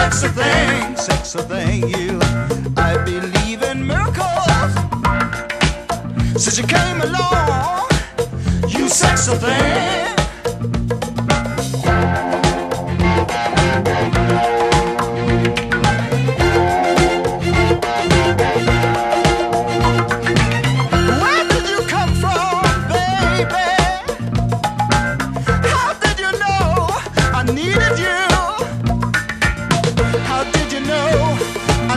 Sex a thing, sex a thing, you. I believe in miracles. Since you came along, you sex a thing.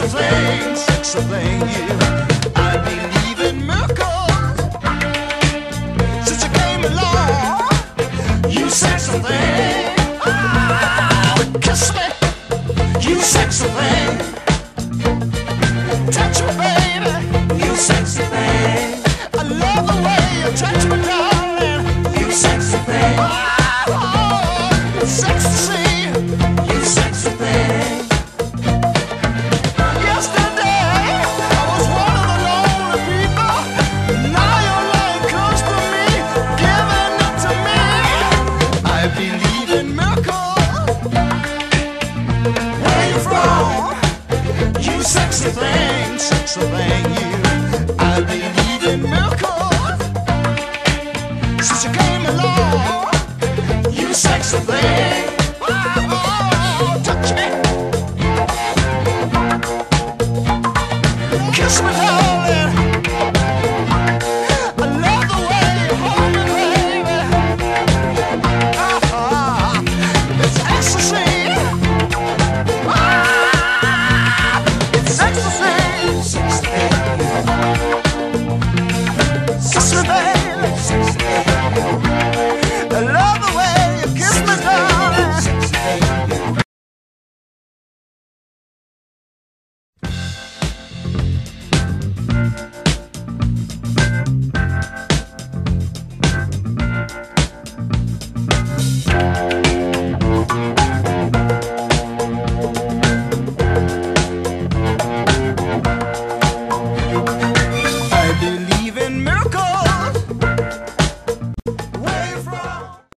surveying, surveying you. I miracles. Since you came along, you ah, kiss me. You said something. I believe in miracles. Where you from? You sexy thing, sexy thing, you. I believe in. Since you came along, you sexy thing.